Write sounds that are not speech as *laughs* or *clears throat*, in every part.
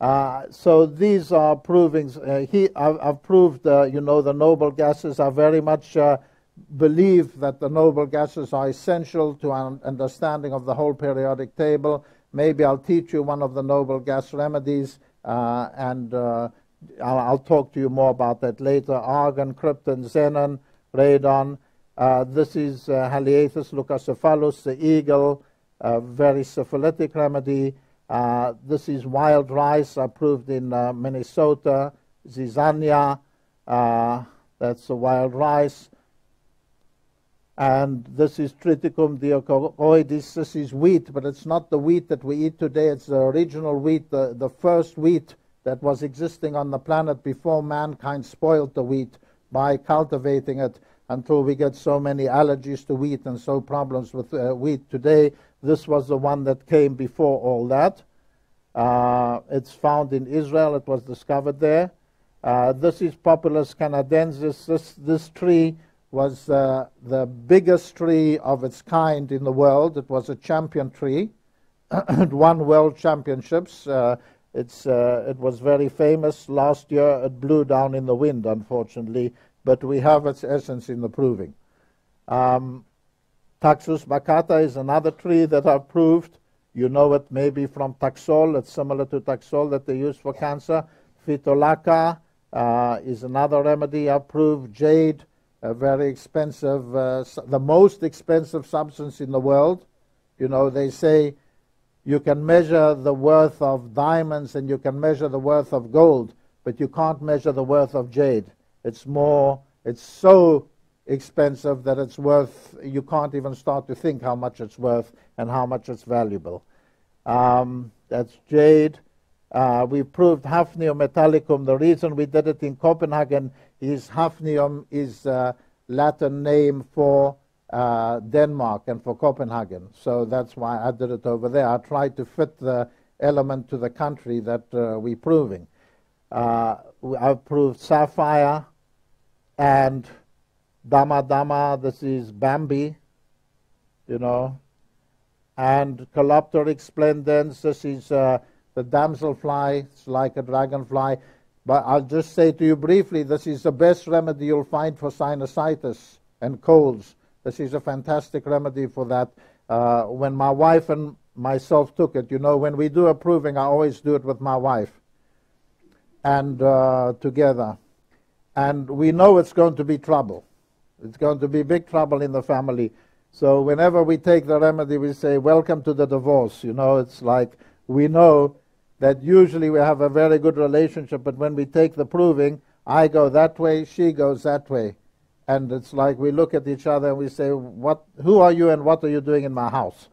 Uh, so these are provings. Uh, he, I've, I've proved, uh, you know, the noble gases. I very much uh, believe that the noble gases are essential to an understanding of the whole periodic table. Maybe I'll teach you one of the noble gas remedies, uh, and uh, I'll, I'll, talk to you more about that later. Argon, krypton, xenon, radon. this is Haliaeetus leucocephalus, the eagle, a very syphilitic remedy. Uh, this is wild rice approved in uh, Minnesota, zizania, uh, that's a wild rice. And this is Triticum dicoccoides. This is wheat, but it's not the wheat that we eat today. It's the original wheat, the, the first wheat that was existing on the planet before mankind spoiled the wheat by cultivating it until we get so many allergies to wheat and so problems with uh, wheat today. This was the one that came before all that. Uh, it's found in Israel. It was discovered there. Uh, this is Populus canadensis. This, this tree was uh, the biggest tree of its kind in the world. It was a champion tree. it *clears throat* won world championships. Uh, it's, uh, it was very famous. Last year it blew down in the wind, unfortunately, but we have its essence in the proving. Um, Taxus baccata is another tree that I've proved. You know it maybe from Taxol. It's similar to Taxol that they use for cancer. Phytolacca uh, is another remedy approved. Jade, a very expensive, uh, the most expensive substance in the world. You know, they say you can measure the worth of diamonds and you can measure the worth of gold, but you can't measure the worth of jade. It's more, it's so expensive that it's worth, you can't even start to think how much it's worth and how much it's valuable. Um, that's jade. Uh, we proved hafnium metallicum. The reason we did it in Copenhagen is hafnium is a Latin name for uh, Denmark and for Copenhagen. So that's why I did it over there. I tried to fit the element to the country that uh, we're proving. Uh, I've proved sapphire and Dama Dama, this is Bambi, you know, and Calopteryx splendens, this is uh, the damselfly, it's like a dragonfly. But I'll just say to you briefly, this is the best remedy you'll find for sinusitis and colds. This is a fantastic remedy for that. Uh, when my wife and myself took it, you know, when we do approving, I always do it with my wife and uh, together. And we know it's going to be trouble. It's going to be big trouble in the family. So whenever we take the remedy, we say, Welcome to the divorce. You know, it's like we know that usually we have a very good relationship, but when we take the proving, I go that way, she goes that way. And it's like we look at each other and we say, what, Who are you and what are you doing in my house?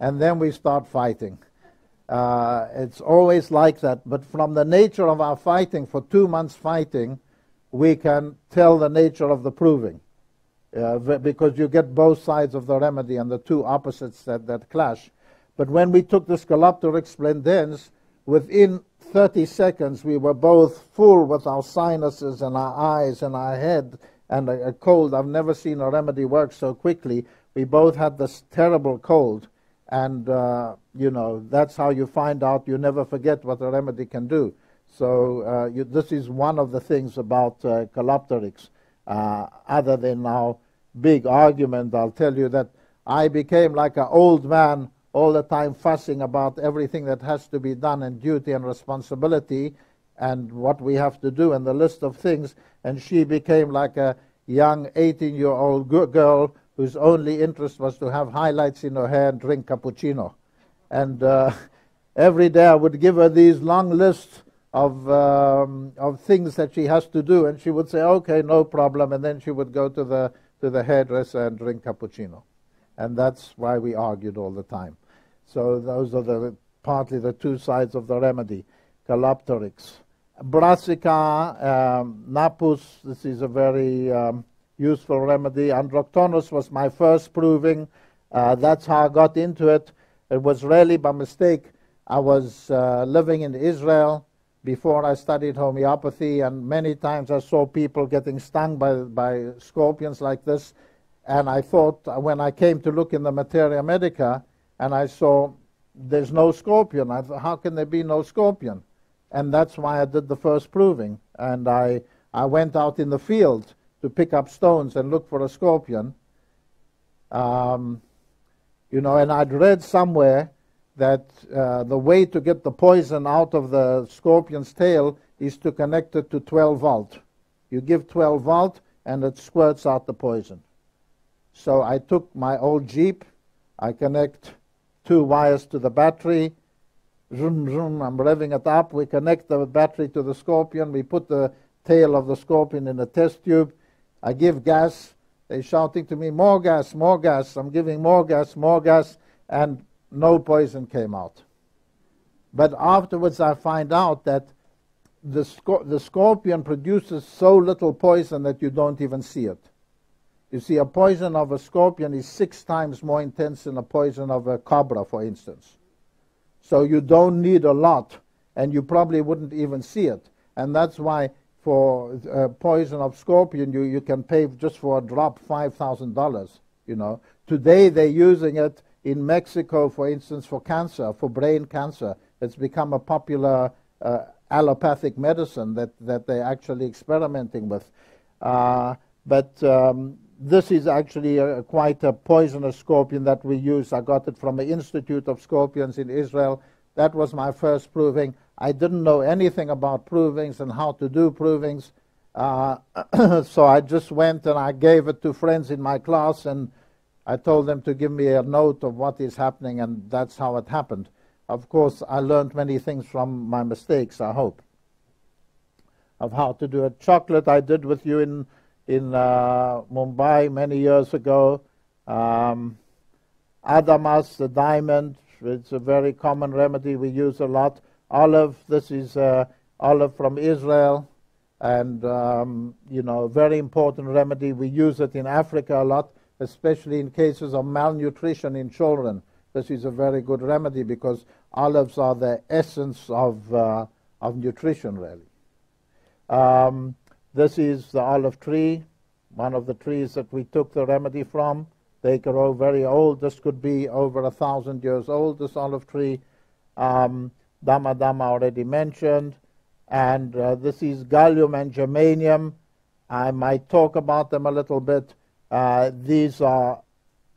And then we start fighting. Uh, it's always like that. But from the nature of our fighting, for two months fighting, we can tell the nature of the proving uh, because you get both sides of the remedy and the two opposites that, that clash. But when we took the Calopteryx splendens, within 30 seconds we were both full with our sinuses and our eyes and our head and a, a cold. I've never seen a remedy work so quickly. We both had this terrible cold. And, uh, you know, that's how you find out you never forget what a remedy can do. So uh, you, this is one of the things about uh, Calopteryx. Uh, other than our big argument, I'll tell you that I became like an old man all the time fussing about everything that has to be done and duty and responsibility and what we have to do and the list of things. And she became like a young 18 year old girl whose only interest was to have highlights in her hair and drink cappuccino. And uh, *laughs* every day I would give her these long lists of, um, of things that she has to do, and she would say, okay, no problem, and then she would go to the, to the hairdresser and drink cappuccino. And that's why we argued all the time. So those are the, partly the two sides of the remedy. Calopteryx. Brassica, um, napus, this is a very um, useful remedy. Androctonus was my first proving. Uh, that's how I got into it. It was really by mistake. I was uh, living in Israel before I studied homeopathy, and many times I saw people getting stung by, by scorpions like this. And I thought, when I came to look in the Materia Medica, and I saw there's no scorpion, I thought, how can there be no scorpion? And that's why I did the first proving. And I, I went out in the field to pick up stones and look for a scorpion. Um, you know, and I'd read somewhere that uh, the way to get the poison out of the scorpion's tail is to connect it to 12 volt. You give 12 volt and it squirts out the poison. So I took my old Jeep, I connect two wires to the battery, zoom, zoom, I'm revving it up. We connect the battery to the scorpion, we put the tail of the scorpion in a test tube. I give gas, they're shouting to me, more gas, more gas. I'm giving more gas, more gas, and no poison came out. But afterwards, I find out that the, the scorpion produces so little poison that you don't even see it. You see, a poison of a scorpion is six times more intense than a poison of a cobra, for instance. So you don't need a lot, and you probably wouldn't even see it. And that's why for uh, poison of scorpion, you, you can pay just for a drop $5,000, you know. Today they're using it in Mexico, for instance, for cancer, for brain cancer. It's become a popular uh, allopathic medicine that, that they're actually experimenting with. Uh, but um, this is actually a, quite a poisonous scorpion that we use. I got it from the Institute of Scorpions in Israel. That was my first proving. I didn't know anything about provings and how to do provings. Uh, *coughs* so I just went and I gave it to friends in my class and I told them to give me a note of what is happening, and that's how it happened. Of course, I learned many things from my mistakes, I hope, of how to do it. Chocolate I did with you in, in uh, Mumbai many years ago. Um, Adamas, the diamond, it's a very common remedy we use a lot. Olive, this is uh, olive from Israel, and um, you know, very important remedy. We use it in Africa a lot especially in cases of malnutrition in children. This is a very good remedy because olives are the essence of, uh, of nutrition, really. Um, this is the olive tree, one of the trees that we took the remedy from. They grow very old. This could be over a thousand years old, this olive tree. Um, Dama Dama already mentioned. And uh, this is gallium and germanium. I might talk about them a little bit. Uh, these are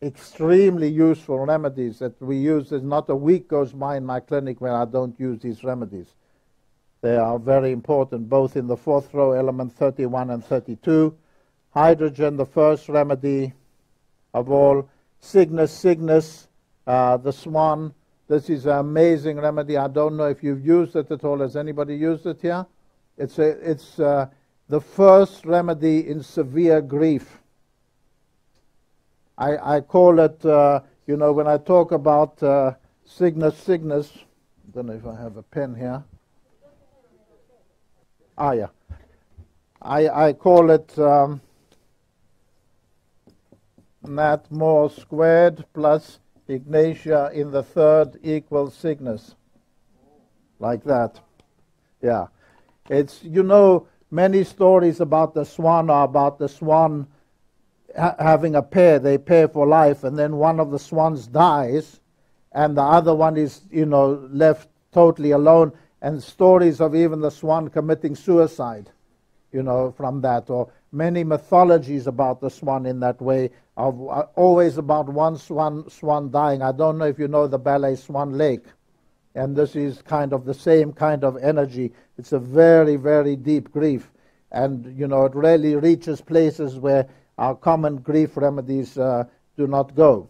extremely useful remedies that we use. There's not a week goes by in my clinic where I don't use these remedies. They are very important, both in the fourth row, element 31 and 32. Hydrogen, the first remedy of all. Cygnus, Cygnus, uh, the swan. This is an amazing remedy. I don't know if you've used it at all. Has anybody used it here? It's, a, it's uh, the first remedy in severe grief. I, I call it, uh, you know, when I talk about uh, Cygnus Cygnus, I don't know if I have a pen here. Ah, yeah. I, I call it um, Nat Mur squared plus Ignatia in the third equals Cygnus. Like that. Yeah. It's, you know, many stories about the swan are about the swan ha- having a pair, they pair for life, and then one of the swans dies, and the other one is, you know, left totally alone, and stories of even the swan committing suicide, you know, from that, or many mythologies about the swan in that way, of uh, always about one swan, swan dying. I don't know if you know the ballet Swan Lake, and this is kind of the same kind of energy. It's a very, very deep grief, and you know, it really reaches places where our common grief remedies uh, do not go.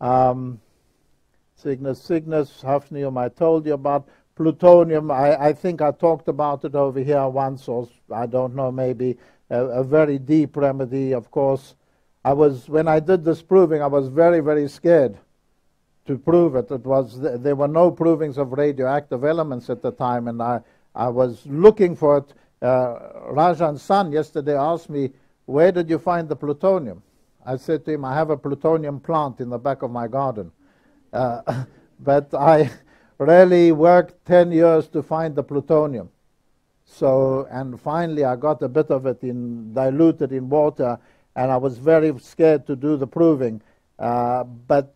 Um, Cygnus, Cygnus, hafnium, I told you about. Plutonium, I, I, think I talked about it over here once, or I don't know, maybe a, a, very deep remedy, of course. I was, when I did this proving, I was very, very scared to prove it. It was, there were no provings of radioactive elements at the time, and I, I was looking for it. Uh, Rajan's son yesterday asked me, where did you find the plutonium? I said to him, I have a plutonium plant in the back of my garden. Uh, *laughs* but I really worked 10 years to find the plutonium. So, and finally I got a bit of it in, diluted in water, and I was very scared to do the proving. Uh, but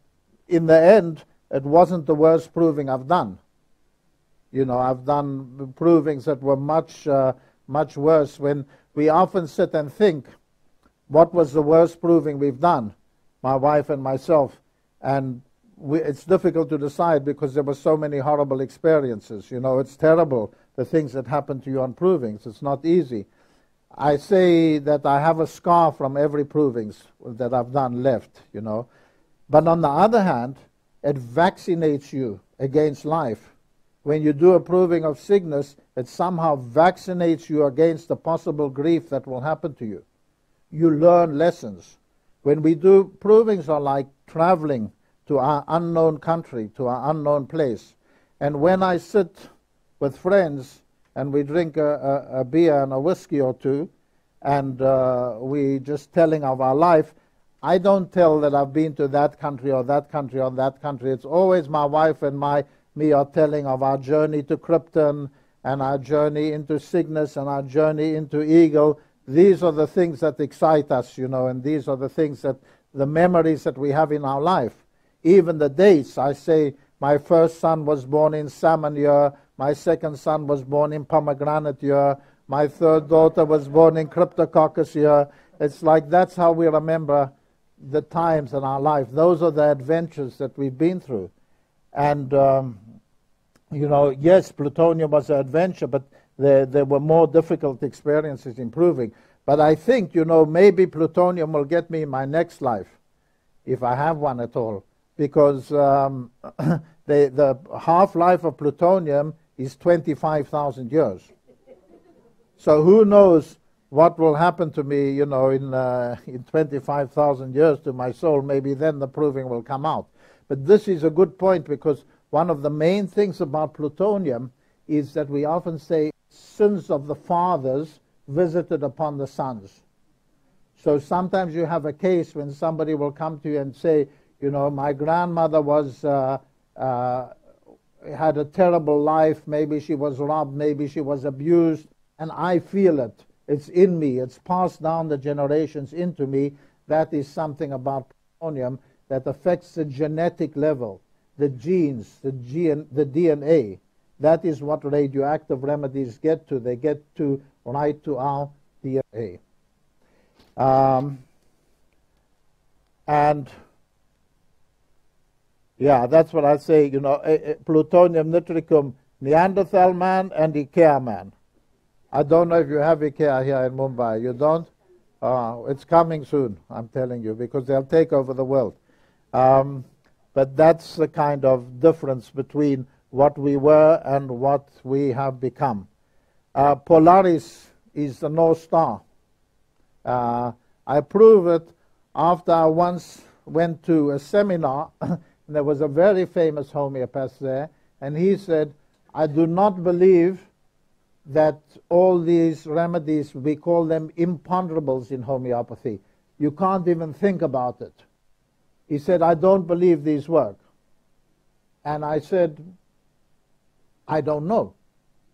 in the end, it wasn't the worst proving I've done. You know, I've done provings that were much, uh, much worse. When we often sit and think, what was the worst proving we've done, my wife and myself, and we, it's difficult to decide because there were so many horrible experiences. You know, it's terrible the things that happen to you on provings. It's not easy. I say that I have a scar from every provings that I've done left, you know. But on the other hand, it vaccinates you against life. When you do a proving of sickness, it somehow vaccinates you against the possible grief that will happen to you. You learn lessons. When we do provings are like traveling to our unknown country, to our unknown place. And when I sit with friends and we drink a, a, a beer and a whiskey or two, and uh, we just telling of our life, I don't tell that I've been to that country or that country or that country. It's always my wife and my me are telling of our journey to Krypton and our journey into Cygnus and our journey into Eagle. These are the things that excite us, you know, and these are the things that the memories that we have in our life even the dates. I say my first son was born in salmon year, my second son was born in pomegranate year, my third daughter was born in cryptococcus year. It's like that's how we remember the times in our life. Those are the adventures that we've been through. And, um, you know, yes, plutonium was an adventure, but there, there were more difficult experiences improving. But I think, you know, maybe plutonium will get me in my next life, if I have one at all because um, *coughs* the, the half-life of plutonium is 25,000 years. So who knows what will happen to me, you know, in, uh, in 25,000 years to my soul. Maybe then the proving will come out. But this is a good point because one of the main things about plutonium is that we often say sins of the fathers visited upon the sons. So sometimes you have a case when somebody will come to you and say, you know, my grandmother was uh, uh, had a terrible life. Maybe she was robbed. Maybe she was abused, and I feel it. It's in me. It's passed down the generations into me. That is something about plutonium that affects the genetic level, the genes, the, gene, the DNA. That is what radioactive remedies get to. They get to right to our DNA. Um, and yeah, that's what I say, you know, uh, plutonium nitricum, Neanderthal man and Ikea man. I don't know if you have Ikea here in Mumbai. You don't? Uh, it's coming soon, I'm telling you, because they'll take over the world. Um, but that's the kind of difference between what we were and what we have become. Uh, Polaris is the North Star. Uh, I prove it after I once went to a seminar And *coughs* there was a very famous homeopath there, and he said, I do not believe that all these remedies, we call them imponderables in homeopathy. You can't even think about it. He said, I don't believe these work. And I said, I don't know.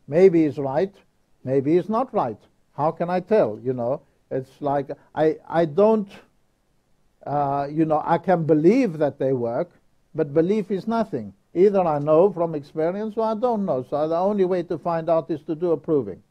Maybe he's right, maybe he's not right. How can I tell? You know, it's like I, I don't, uh, you know, I can believe that they work, but belief is nothing. Either I know from experience or I don't know. So the only way to find out is to do a proving.